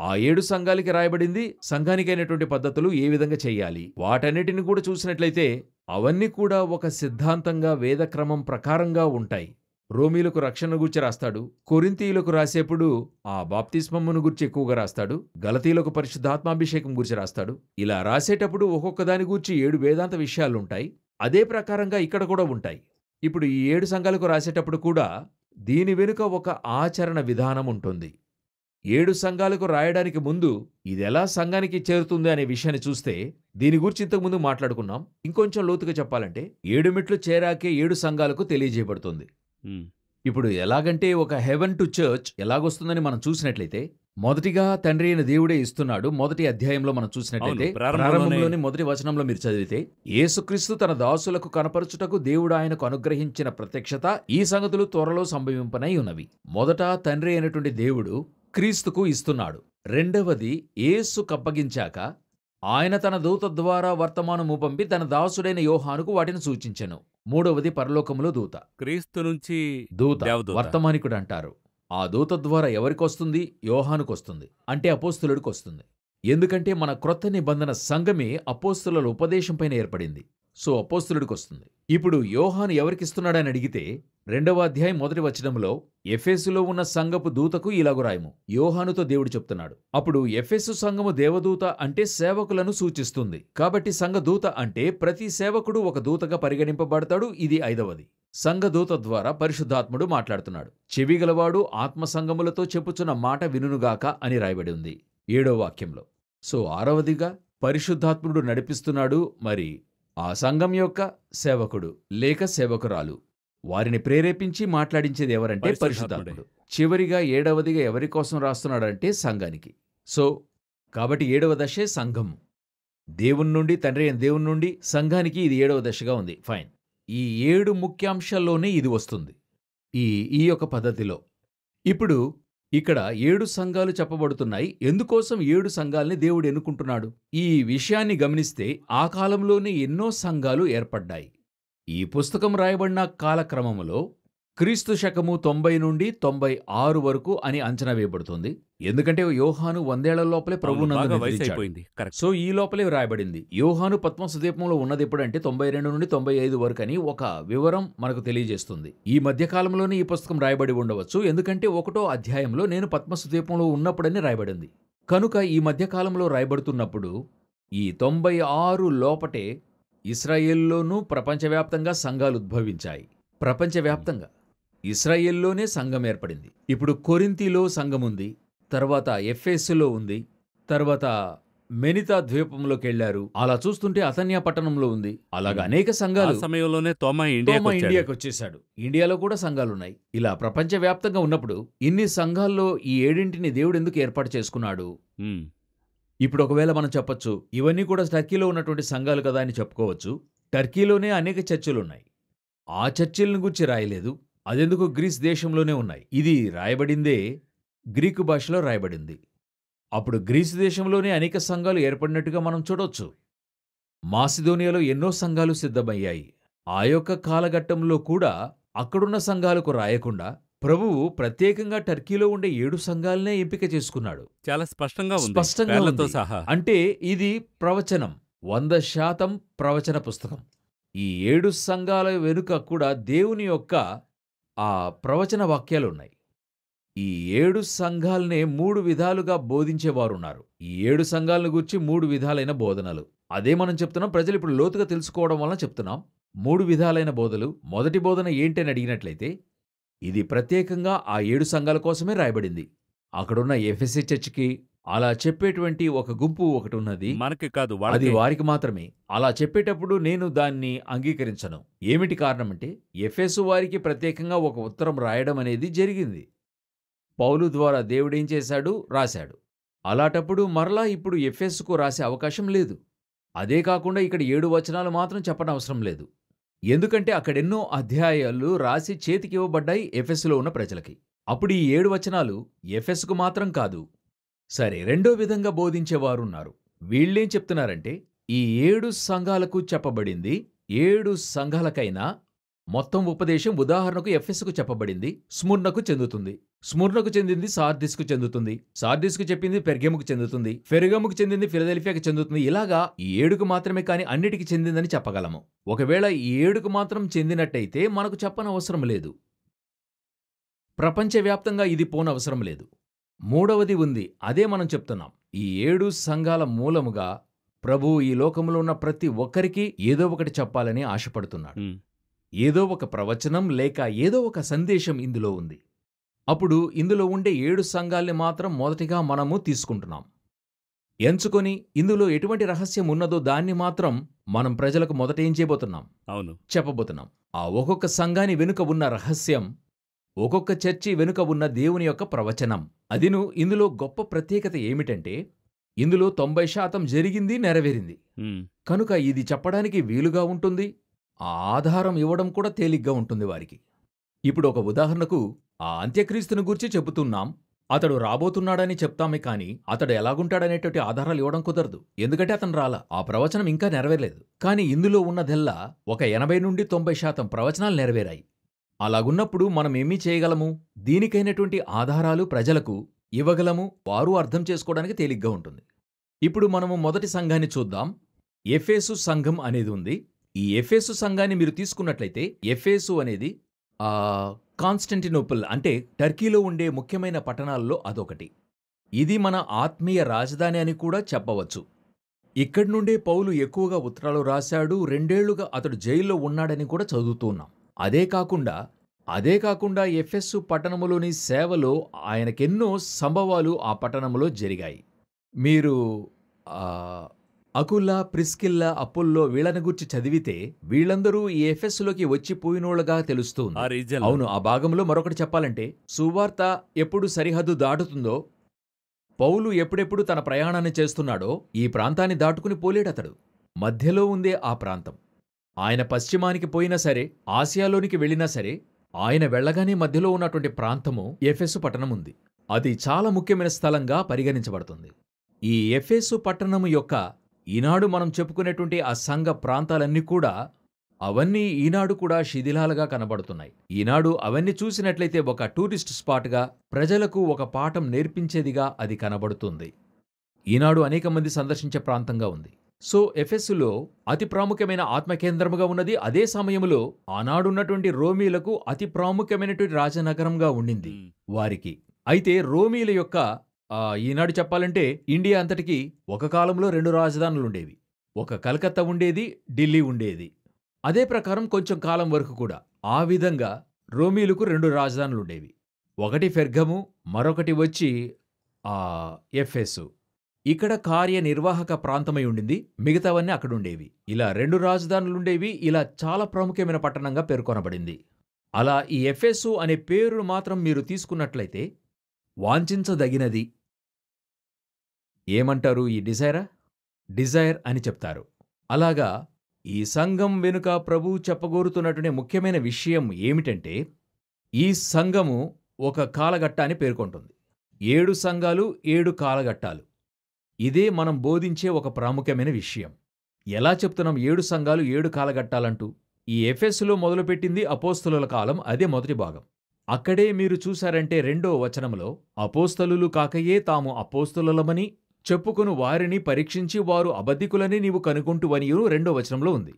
ఆ ఏడు సంఘాలకి రాయబడింది సంఘానికైనటువంటి పద్ధతులు ఏ విధంగా చేయాలి? వాటన్నిటిని కూడా చూసినట్లయితే అవన్నీ కూడా ఒక సిద్ధాంతంగా వేదక్రమం ప్రకారంగా ఉంటాయి. రోమీలకు రక్షణ గురించి రాస్తాడు. కొరింతీయులకు రాసేప్పుడు ఆ బాప్తిస్మమ్మును గురించి ఎక్కువగా రాస్తాడు. గలతీలకు పరిశుద్ధాత్మాభిషేకం గురించి రాస్తాడు. ఇలా రాసేటప్పుడు ఒక్కొక్క దాని గురించి ఏడు వేదాంత విషయాలుంటాయి. అదే ప్రకారంగా ఇక్కడ కూడా ఉంటాయి. ఇప్పుడు ఈ ఏడు సంఘాలకు రాసేటప్పుడు కూడా దీని వెనుక ఒక ఆచరణ విధానం ఉంటుంది. ఏడు సంఘాలకు రాయడానికి ముందు ఇది ఎలా సంఘానికి చేరుతుంది అనే విషయాన్ని చూస్తే దీని గురించి ఇంతకుముందు మాట్లాడుకున్నాం. ఇంకొంచెం లోతుగా చెప్పాలంటే ఏడు మెట్లు చేరాకే ఏడు సంఘాలకు తెలియజేయబడుతుంది. ఇప్పుడు ఎలాగంటే ఒక హెవెన్ టు చర్చ్ ఎలాగొస్తుందని మనం చూసినట్లయితే మొదటిగా తండ్రి అయిన దేవుడే ఇస్తున్నాడు. మొదటి అధ్యాయంలో మనం చూసినట్లయితే ప్రారంభంలోనే- మొదటి వచనంలో మీరు చదివితే యేసుక్రీస్తు తన దాసులకు కనపరచుటకు దేవుడు ఆయనకు అనుగ్రహించిన ప్రత్యక్షత ఈ సంగతులు త్వరలో సంభవింపనై ఉన్నవి. మొదట తండ్రి అయినటువంటి దేవుడు క్రీస్తుకు ఇస్తున్నాడు. రెండవది యేసు కప్పగించాక ఆయన తన దూత ద్వారా వర్తమానము పంపి తన దాసుడైన యోహానుకు వాటిని సూచించెను. మూడవది పరలోకములో దూత. క్రీస్తు నుంచి దూత. వర్తమానికుడు అంటారు. ఆ దూత ద్వారా ఎవరికొస్తుంది? యోహానుకొస్తుంది. అంటే అపోస్తులుడికొస్తుంది. ఎందుకంటే మన క్రొత్త నిబంధన సంఘమే అపోస్తుల ఉపదేశంపైన ఏర్పడింది. సో అపోస్తులుడికి వస్తుంది. ఇప్పుడు యోహాను ఎవరికిస్తున్నాడని అడిగితే రెండవ అధ్యాయం మొదటి వచనంలో ఎఫెసులో ఉన్న సంఘపు దూతకు ఇలాగు రాయము యోహానుతో దేవుడు చెప్తున్నాడు. అప్పుడు ఎఫెసు సంఘము దేవదూత అంటే సేవకులను సూచిస్తుంది. కాబట్టి సంఘదూత అంటే ప్రతి సేవకుడు ఒక దూతగా పరిగణింపబడతాడు. ఇది ఐదవది. సంఘదూత ద్వారా పరిశుద్ధాత్ముడు మాట్లాడుతున్నాడు. చెవిగలవాడు ఆత్మసంగములతో చెప్పుచున్న మాట వినునుగాక అని రాయబడి ఉంది. ఏడో వాక్యంలో. సో ఆరవదిగా పరిశుద్ధాత్ముడు నడిపిస్తున్నాడు. మరి ఆ సంఘం యొక్క సేవకుడు లేక సేవకురాలు. వారిని ప్రేరేపించి మాట్లాడించేది ఎవరంటే పరిశుద్ధాత్ముడే. చివరిగా ఏడవదిగా ఎవరి కోసం రాస్తున్నాడంటే సంఘానికి. సో కాబట్టి ఏడవ దశే సంఘం. దేవుని నుండి తండ్రి అయిన దేవుని నుండి సంఘానికి ఇది ఏడవ దశగా ఉంది. ఫైన్ ఈ ఏడు ముఖ్యాంశాల్లోనే ఇది వస్తుంది. ఈ ఈ యొక్క పద్ధతిలో. ఇప్పుడు ఇక్కడ ఏడు సంఘాలు చెప్పబడుతున్నాయి. ఎందుకోసం ఏడు సంఘాల్ని దేవుడు ఎన్నుకుంటున్నాడు? ఈ విషయాన్ని గమనిస్తే ఆ కాలంలోనే ఎన్నో సంఘాలు ఏర్పడ్డాయి. ఈ పుస్తకం రాయబడిన కాలక్రమంలో క్రీస్తు శకము తొంభై నుండి తొంభై ఆరు వరకు అని అంచనా వేయబడుతుంది. ఎందుకంటే యోహాను వందేళ్ళ లోపలే ప్రభునందు సో ఈ లోపలే రాయబడింది యోహాను పద్మసు ద్వీపంలో ఉన్నది ఎప్పుడంటే తొంభై రెండు నుండి తొంభై ఐదు వరకు అని ఒక వివరం మనకు తెలియజేస్తుంది. ఈ మధ్య కాలంలోనే ఈ పుస్తకం రాయబడి ఉండవచ్చు. ఎందుకంటే ఒకటో అధ్యాయంలో నేను పద్మసు ద్వీపంలో ఉన్నప్పుడని రాయబడింది. కనుక ఈ మధ్య కాలంలో రాయబడుతున్నప్పుడు ఈ తొంభై ఆరు లోపటే ఇస్రాయేల్లోనూ ప్రపంచవ్యాప్తంగా సంఘాలు ఉద్భవించాయి. ప్రపంచవ్యాప్తంగా. ఇస్రాయేల్లోనే సంఘం ఏర్పడింది. ఇప్పుడు కొరింతిలో సంఘం ఉంది తర్వాత ఎఫ్ఎస్లో ఉంది తర్వాత మెనితా ద్వీపంలోకి వెళ్ళారు అలా చూస్తుంటే అతన్యా పట్టణంలో ఉంది. అలాగా అనేక సంఘాలు సమయంలోనే తోమ తోమా ఇండియాకి వచ్చేశాడు. ఇండియాలో కూడా సంఘాలున్నాయి ఇలా ప్రపంచవ్యాప్తంగా ఉన్నప్పుడు ఇన్ని సంఘాల్లో ఈ ఏడింటిని దేవుడు ఎందుకు ఏర్పాటు చేసుకున్నాడు? ఇప్పుడు ఒకవేళ మనం చెప్పొచ్చు ఇవన్నీ కూడా టర్కీలో ఉన్నటువంటి సంఘాలు కదా అని చెప్పుకోవచ్చు. టర్కీలోనే అనేక చర్చిలు ఉన్నాయి ఆ చర్చిలను గురించి రాయలేదు. అదెందుకు గ్రీస్ దేశంలోనే ఉన్నాయి. ఇది రాయబడిందే గ్రీకు భాషలో రాయబడింది. అప్పుడు గ్రీస్ దేశంలోనే అనేక సంఘాలు ఏర్పడినట్టుగా మనం చూడొచ్చు. మాసిదోనియాలో ఎన్నో సంఘాలు సిద్ధమయ్యాయి. ఆ యొక్క కాలఘట్టంలో కూడా అక్కడున్న సంఘాలకు రాయకుండా ప్రభువు ప్రత్యేకంగా టర్కీలో ఉండే ఏడు సంఘాలనే ఎంపిక చేసుకున్నాడు. చాలా స్పష్టంగా స్పష్టంగా. సహా. అంటే ఇది ప్రవచనం. వంద శాతం ప్రవచన పుస్తకం. ఈ ఏడు సంఘాల వెనుక కూడా దేవుని యొక్క ఆ ప్రవచన వాక్యాలు ఉన్నాయి ఈ ఏడు సంఘాలనే మూడు విధాలుగా బోధించేవారున్నారు ఈ ఏడు సంఘాలను గురించి మూడు విధాలైన బోధనలు. అదే మనం చెప్తున్నాం ప్రజలు ఇప్పుడు లోతుగా తెలుసుకోవడం వలన చెప్తున్నాం. మూడు విధాలైన బోధలు. మొదటి బోధన ఏంటని అడిగినట్లయితే ఇది ప్రత్యేకంగా ఆ ఏడు సంఘాల కోసమే రాయబడింది. అక్కడున్న ఎఫ్ఎస్సి చర్చికి అలా చెప్పేటువంటి ఒక గుంపు ఒకటి ఉన్నది మనకి కాదు అది వారికి మాత్రమే. అలా చెప్పేటప్పుడు నేను దాన్ని అంగీకరించను. ఏమిటి కారణం అంటే ఎఫెసు వారికి ప్రత్యేకంగా ఒక ఉత్తరం రాయడం అనేది జరిగింది. పౌలు ద్వారా దేవుడేం చేశాడు? రాశాడు. అలాటప్పుడు మరలా ఇప్పుడు ఎఫెస్కు రాసే అవకాశం లేదు. అదే కాకుండా ఇక్కడ ఏడు వచనాలు మాత్రం చెప్పనవసరం లేదు. ఎందుకంటే అక్కడెన్నో అధ్యాయాలు రాసి చేతికి ఇవ్వబడ్డాయి ఎఫెస్లో ఉన్న ప్రజలకి. అప్పుడు ఈ ఏడు వచనాలు ఎఫెస్కు మాత్రం కాదు. సరే రెండో విధంగా బోధించేవారున్నారు. వీళ్ళేం చెప్తున్నారంటే ఈ ఏడు సంఘాలకు చెప్పబడింది ఏడు సంఘాలకైనా మొత్తం ఉపదేశం ఉదాహరణకు ఎఫ్ఎస్కు చెప్పబడింది స్ముర్నకు చెందుతుంది. స్ముర్నకు చెందింది సార్దిస్కు చెందుతుంది సార్దిస్కు చెప్పింది పెర్గెముకు చెందుతుంది ఫెరుగముకు చెందింది ఫిలదెల్ఫియాకు చెందుతుంది ఇలాగా ఈ ఏడుకు మాత్రమే కాని అన్నిటికీ చెందిందని చెప్పగలము. ఒకవేళ ఈ ఏడుకు మాత్రం చెందినట్టయితే మనకు చెప్పనవసరం లేదు. ప్రపంచవ్యాప్తంగా ఇది పోనవసరం లేదు. మూడవది ఉంది. అదే మనం చెప్తున్నాం. ఈ ఏడు సంఘాల మూలముగా ప్రభువు ఈ లోకంలో ఉన్న ప్రతి ఒక్కరికి ఏదో ఒకటి చెప్పాలని ఆశపడుతున్నాడు. ఏదో ఒక ప్రవచనం లేక ఏదో ఒక సందేశం ఇందులో ఉంది. అప్పుడు ఇందులో ఉండే ఏడు సంఘాల్ని మాత్రం మొదటిగా మనము తీసుకుంటున్నాం. ఎంచుకొని ఇందులో ఎటువంటి రహస్యం ఉన్నదో దాన్ని మాత్రం మనం ప్రజలకు మొదట ఏం చేయబోతున్నాం? అవును. చెప్పబోతున్నాం. ఆ ఒక్కొక్క సంఘాని వెనుక ఉన్న రహస్యం ఒక్కొక్క చర్చి వెనుక ఉన్న దేవుని యొక్క ప్రవచనం. అదిను ఇందులో గొప్ప ప్రత్యేకత ఏమిటంటే ఇందులో తొంభై శాతం జరిగింది నెరవేరింది. కనుక ఇది చెప్పడానికి వీలుగా ఉంటుంది ఆ ఆధారం ఇవ్వడం కూడా తేలిగ్గా ఉంటుంది వారికి. ఇప్పుడు ఒక ఉదాహరణకు ఆ అంత్యక్రీస్తుని గురించి చెబుతున్నాం. అతడు రాబోతున్నాడని చెప్తామే కాని అతడు ఎలాగుంటాడనేటువంటి ఆధారాలు ఇవ్వడం కుదరదు. ఎందుకంటే అతను రాలా. ఆ ప్రవచనం ఇంకా నెరవేరలేదు. కానీ ఇందులో ఉన్నదెల్లా ఒక ఎనభై నుండి తొంభై శాతం ప్రవచనాలు నెరవేరాయి. అలాగున్నప్పుడు మనం ఏమీ చేయగలము? దీనికైనటువంటి ఆధారాలు ప్రజలకు ఇవ్వగలము? వారు అర్థం చేసుకోవడానికి తేలిగ్గా ఉంటుంది. ఇప్పుడు మనము మొదటి సంఘాన్ని చూద్దాం. ఎఫేసు సంఘం అనేది ఉంది. ఈ ఎఫేసు సంఘాన్ని మీరు తీసుకున్నట్లయితే ఎఫేసు అనేది ఆ కాన్స్టంటినోపుల్ అంటే టర్కీలో ఉండే ముఖ్యమైన పట్టణాల్లో అదొకటి. ఇది మన ఆత్మీయ రాజధాని అని కూడా చెప్పవచ్చు. ఇక్కడి నుండే పౌలు ఎక్కువగా ఉత్తరాలు రాశాడు రెండేళ్ళుగా అతడు జైల్లో ఉన్నాడని కూడా చదువుతూ ఉన్నాం. అదే కాకుండా అదే కాకుండా ఎఫెస్సు పట్టణములోని సేవలో ఆయనకెన్నో సంభవాలు ఆ పట్టణములో జరిగాయి. మీరు అకుల్లా ప్రిస్కిల్లా అప్పుల్లో వీళ్ళని గురించి చదివితే వీళ్ళందరూ ఈ ఎఫెస్సులోకి వచ్చిపోయినోళ్ళగా తెలుస్తుంది. అవును ఆ భాగంలో మరొకటి చెప్పాలంటే సువార్త ఎప్పుడు సరిహద్దు దాటుతుందో పౌలు ఎప్పుడెప్పుడు తన ప్రయాణాన్ని చేస్తున్నాడో ఈ ప్రాంతాన్ని దాటుకుని పోలేడతడు. మధ్యలో ఉందే ఆ ప్రాంతం. ఆయన పశ్చిమానికి పోయినా సరే ఆసియాలోనికి వెళ్ళినా సరే ఆయన వెళ్ళగానే మధ్యలో ఉన్నటువంటి ప్రాంతము ఎఫెసు పట్టణం ఉంది. అది చాలా ముఖ్యమైన స్థలంగా పరిగణించబడుతుంది. ఈ ఎఫెసు పట్టణము యొక్క ఈనాడు మనం చెప్పుకునేటువంటి ఆ సంఘ ప్రాంతాలన్నీ కూడా అవన్నీ ఈనాడు కూడా శిథిలాలుగా కనబడుతున్నాయి. ఈనాడు అవన్నీ చూసినట్లయితే ఒక టూరిస్ట్ స్పాట్గా ప్రజలకు ఒక పాఠం నేర్పించేదిగా అది కనబడుతుంది. ఈనాడు అనేక మంది సందర్శించే ప్రాంతంగా ఉంది. సో ఎఫెస్సులో అతి ప్రాముఖ్యమైన ఆత్మకేంద్రముగా ఉన్నది అదే సమయంలో ఆనాడున్నటువంటి రోమీలకు అతి ప్రాముఖ్యమైనటువంటి రాజనగరంగా ఉండింది వారికి. అయితే రోమీల యొక్క ఈనాడు చెప్పాలంటే ఇండియా అంతటికి ఒక కాలంలో రెండు రాజధానులు ఉండేవి. ఒక కలకత్తా ఉండేది ఢిల్లీ ఉండేది. అదే ప్రకారం కొంచెం కాలం వరకు కూడా ఆ విధంగా రోమీలకు రెండు రాజధానులుండేవి ఒకటి ఫెర్గము మరొకటి వచ్చి ఆ ఎఫెసు ఇక్కడ కార్యనిర్వాహక ప్రాంతమై ఉండింది మిగతావన్నీ అక్కడుండేవి. ఇలా రెండు రాజధానులుండేవి ఇలా చాలా ప్రాముఖ్యమైన పట్టణంగా పేర్కొనబడింది. అలా ఈ ఎఫ్ఎస్సు అనే పేరును మాత్రం మీరు తీసుకున్నట్లయితే వాంఛించదగినది. ఏమంటారు ఈ డిజైరా? డిజైర్ అని చెప్తారు. అలాగా ఈ సంఘం వెనుక ప్రభు చెప్పగోరుతున్నటువంటి ముఖ్యమైన విషయం ఏమిటంటే ఈ సంఘము ఒక కాలఘట్టాన్ని పేర్కొంటుంది. ఏడు సంఘాలు ఏడు కాలఘట్టాలు. ఇదే మనం బోధించే ఒక ప్రాముఖ్యమైన విషయం. ఎలా చెప్తున్నాం ఏడు సంఘాలు ఏడు కాలగట్టాలంటూ ఈ ఎఫెస్సులో మొదలుపెట్టింది అపోస్తలుల కాలం అదే మొదటి భాగం. అక్కడే మీరు చూశారంటే రెండో వచనములో అపోస్తలులు కాకయే తాము అపోస్తలులమని చెప్పుకుని వారిని పరీక్షించి వారు అబద్ధికులని నీవు కనుగొంటువనియు రెండో వచనంలో ఉంది.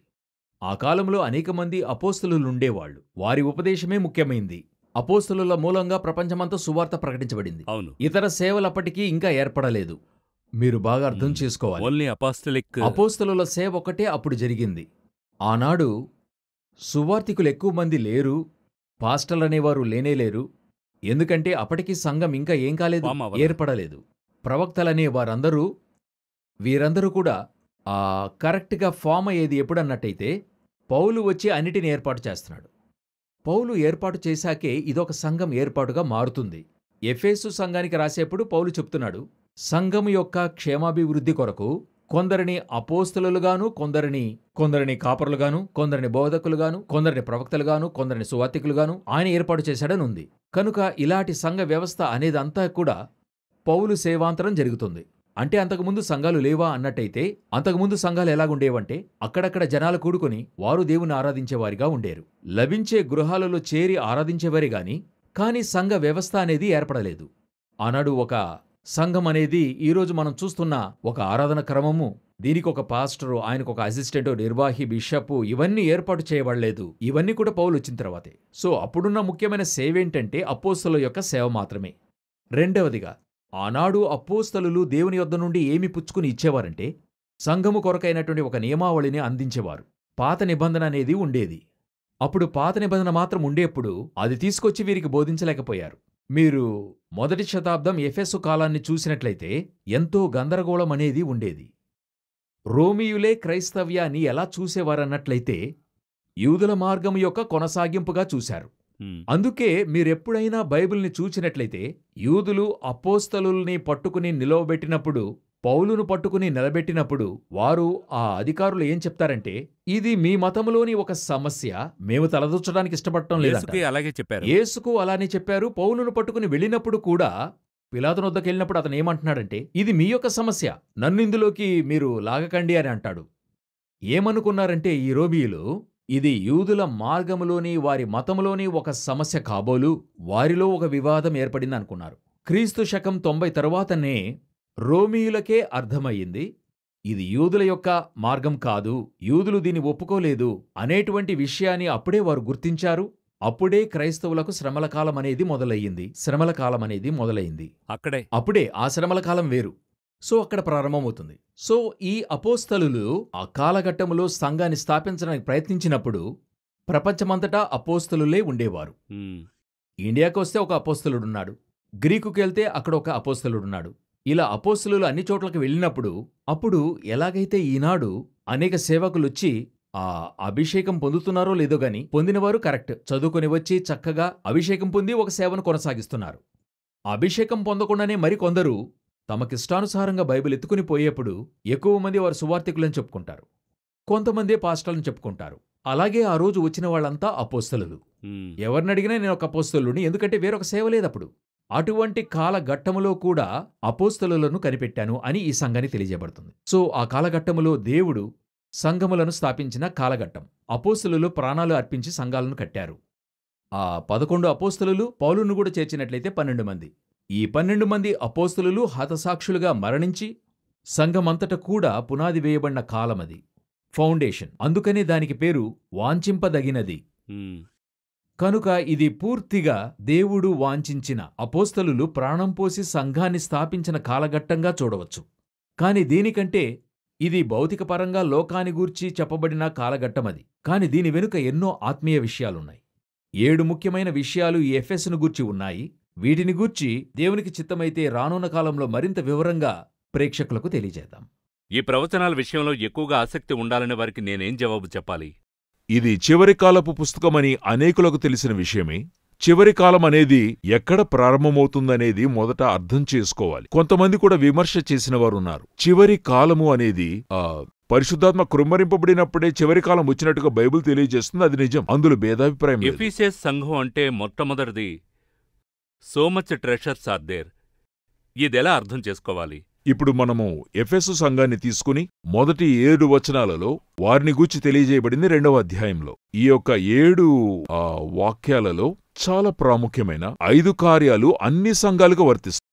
ఆ కాలంలో అనేక మంది అపోస్తలులుండేవాళ్ళు వారి ఉపదేశమే ముఖ్యమైంది. అపోస్తలుల మూలంగా ప్రపంచమంతా సువార్త ప్రకటించబడింది. అవును. ఇతర సేవలప్పటికీ ఇంకా ఏర్పడలేదు. మీరు బాగా అర్థం. చేసుకోవాలి. ఓన్లీ అపోస్తలుల సేవ ఒకటే అప్పుడు జరిగింది. ఆనాడు సువార్తికులు ఎక్కువ మంది లేరు పాస్టర్లనేవారు లేనేలేరు ఎందుకంటే అప్పటికి సంఘం ఇంకా ఏం కాలేదు. ఏర్పడలేదు. ప్రవక్తలనే వారందరూ వీరందరూ కూడా ఆ కరెక్ట్గా ఫామ్ అయ్యేది ఎప్పుడన్నట్టయితే పౌలు వచ్చి అన్నిటిని ఏర్పాటు చేస్తున్నాడు. పౌలు ఏర్పాటు చేశాకే ఇదొక సంఘం ఏర్పాటుగా మారుతుంది. ఎఫేసు సంఘానికి రాసేప్పుడు పౌలు చెప్తున్నాడు సంఘం యొక్క క్షేమాభివృద్ధి కొరకు కొందరిని అపోస్తులుగాను కొందరిని కొందరిని కాపరులుగాను కొందరిని బోధకులుగాను కొందరిని ప్రవక్తలుగాను కొందరిని సువాతికులుగాను ఆయన ఏర్పాటు చేశాడని ఉంది. కనుక ఇలాంటి సంఘ వ్యవస్థ అనేదంతా కూడా పౌలు సేవాంతరం జరుగుతుంది. అంటే అంతకుముందు సంఘాలు లేవా అన్నట్టయితే అంతకుముందు సంఘాలు ఎలాగుండేవంటే అక్కడక్కడ జనాలు కూడుకొని వారు దేవుని ఆరాధించేవారిగా ఉండేరు. లభించే గృహాలలో చేరి ఆరాధించేవారే గాని కాని సంఘ వ్యవస్థ అనేది ఏర్పడలేదు. ఆనాడు ఒక సంఘం అనేది ఈరోజు మనం చూస్తున్న ఒక ఆరాధన క్రమము. దీనికి ఒక పాస్టరు ఆయనకు ఒక అసిస్టెంట్ నిర్వాహి బిషప్ ఇవన్నీ ఏర్పాటు చేయబడలేదు. ఇవన్నీ కూడా పౌలు వచ్చిన తర్వాతే. సో అప్పుడున్న ముఖ్యమైన సేవ ఏంటంటే అపోస్తల యొక్క సేవ మాత్రమే. రెండవదిగా ఆనాడు అపోస్తలు దేవుని యొద్ద నుండి ఏమి పుచ్చుకుని ఇచ్చేవారంటే సంఘము కొరకైనటువంటి ఒక నియమావళిని అందించేవారు. పాత నిబంధన అనేది ఉండేది. అప్పుడు పాత నిబంధన మాత్రం ఉండేప్పుడు అది తీసుకొచ్చి వీరికి బోధించలేకపోయారు. మీరు మొదటి శతాబ్దం ఎఫెసు కాలాన్ని చూసినట్లయితే ఎంతో గందరగోళం అనేది ఉండేది రోమియులే క్రైస్తవ్యాన్ని ఎలా చూసేవారన్నట్లయితే యూదుల మార్గం యొక్క కొనసాగింపుగా చూశారు. అందుకే మీరెప్పుడైనా బైబిల్ని చూచినట్లయితే యూదులు అపోస్తలుల్ని పట్టుకుని నిలవబెట్టినప్పుడు పౌలును పట్టుకుని నిలబెట్టినప్పుడు వారు ఆ అధికారులు ఏం చెప్తారంటే ఇది మీ మతంలోని ఒక సమస్య. మేము తలదూర్చడానికి ఇష్టపడటం లేదు అలాగే చెప్పారు. యేసుకు అలానే చెప్పారు. పౌలును పట్టుకుని వెళ్ళినప్పుడు కూడా పిలాతును వద్దకు వెళ్ళినప్పుడు అతను ఏమంటున్నాడంటే ఇది మీ యొక్క సమస్య. నన్ను ఇందులోకి మీరు లాగకండి అని అంటాడు. ఏమనుకున్నారంటే ఈ రోమియులు ఇది యూదుల మార్గములోని వారి మతములోని ఒక సమస్య కాబోలు. వారిలో ఒక వివాదం ఏర్పడింది అనుకున్నారు క్రీస్తు శకం తొంభై తరువాతనే రోమియులకే అర్థమయ్యింది ఇది యూదుల యొక్క మార్గం కాదు యూదులు దీన్ని ఒప్పుకోలేదు అనేటువంటి విషయాన్ని అప్పుడే వారు గుర్తించారు. అప్పుడే క్రైస్తవులకు శ్రమల కాలం అనేది మొదలయ్యింది. శ్రమల కాలం అనేది మొదలైంది అక్కడే. అప్పుడే ఆ శ్రమల కాలం వేరు. సో అక్కడ ప్రారంభమవుతుంది. సో ఈ అపోస్తలులు ఆ కాలఘట్టములో సంఘాన్ని స్థాపించడానికి ప్రయత్నించినప్పుడు ప్రపంచమంతటా అపోస్తలులే ఉండేవారు. ఇండియాకు వస్తే ఒక అపోస్తలుడున్నాడు. గ్రీకుకి వెళ్తే అక్కడ ఒక అపోస్తలుడున్నాడు. ఇలా అపోస్తలులు అన్ని చోట్లకు వెళ్ళినప్పుడు అప్పుడు ఎలాగైతే ఈనాడు అనేక సేవకులొచ్చి ఆ అభిషేకం పొందుతున్నారో లేదో గాని పొందినవారు కరెక్ట్. చదువుకొని వచ్చి చక్కగా అభిషేకం పొంది ఒక సేవను కొనసాగిస్తున్నారు. అభిషేకం పొందకుండానే మరికొందరు తమకిష్టానుసారంగా బైబిల్ ఎత్తుకుని పోయేప్పుడు ఎక్కువ మంది వారు సువార్తికులని చెప్పుకుంటారు. కొంతమంది పాస్టర్లను చెప్పుకుంటారు. అలాగే ఆ రోజు వచ్చిన వాళ్ళంతా అపోస్తలులు. మ్మ్. ఎవరినడిగినా నేను ఒక అపోస్తలుని ఎందుకంటే వేరొక సేవ లేదప్పుడు. అటువంటి కాలఘట్టములో కూడా అపోస్తలులను కనిపెట్టాను అని ఈ సంఘాన్ని తెలియజేయబడుతుంది. సో ఆ కాలఘట్టములో దేవుడు సంఘములను స్థాపించిన కాలఘట్టం. అపోస్తలులు ప్రాణాలు అర్పించి సంఘాలను కట్టారు. ఆ పదకొండు అపోస్తలులు పౌలును కూడా చేర్చినట్లయితే పన్నెండు మంది. ఈ పన్నెండు మంది అపోస్తలులు హతసాక్షులుగా మరణించి సంఘమంతట కూడా పునాది వేయబడిన కాలమది. ఫౌండేషన్. అందుకనే దానికి పేరు వాంఛింపదగినది. కనుక ఇది పూర్తిగా దేవుడు వాంఛించిన అపోస్తలులు ప్రాణం పోసి సంఘాన్ని స్థాపించిన కాలఘట్టంగా చూడవచ్చు. కాని దీనికంటే ఇది భౌతికపరంగా లోకాని గూర్చి చెప్పబడిన కాలఘట్టమది. కాని దీని వెనుక ఎన్నో ఆత్మీయ విషయాలున్నాయి. ఏడు ముఖ్యమైన విషయాలు ఈ ఎఫ్ఎస్ను గూర్చి ఉన్నాయి. వీటిని గూర్చి దేవునికి చిత్తమైతే రానున్న కాలంలో మరింత వివరంగా ప్రేక్షకులకు తెలియజేద్దాం. ఈ ప్రవచనాల విషయంలో ఎక్కువగా ఆసక్తి ఉండాలని వారికి నేనేం జవాబు చెప్పాలి? ఇది చివరి కాలపు పుస్తకమని అనేకులకు తెలిసిన విషయమే. చివరి కాలం అనేది ఎక్కడ ప్రారంభమవుతుందనేది మొదట అర్థం చేసుకోవాలి. కొంతమంది కూడా విమర్శ చేసిన వారున్నారు. చివరి కాలము అనేది పరిశుద్ధాత్మ కృమ్మరింపబడినప్పుడే చివరి కాలం వచ్చినట్టుగా బైబిల్ తెలియజేస్తుంది. అది నిజం. అందులో భేదాభిప్రాయం ఎఫీసియస్ సంఘం అంటే మొట్టమొదటిది so much treasures are there. ఇదెలా అర్థం చేసుకోవాలి? ఇప్పుడు మనము ఎఫెసు సంఘాన్ని తీసుకుని మొదటి ఏడు వచనాలలో వారిని గూర్చి తెలియజేయబడింది రెండవ అధ్యాయంలో. ఈ యొక్క ఏడు ఆ, వాక్యాలలో చాలా ప్రాముఖ్యమైన ఐదు కార్యాలు అన్ని సంఘాలకు వర్తిస్తాయి.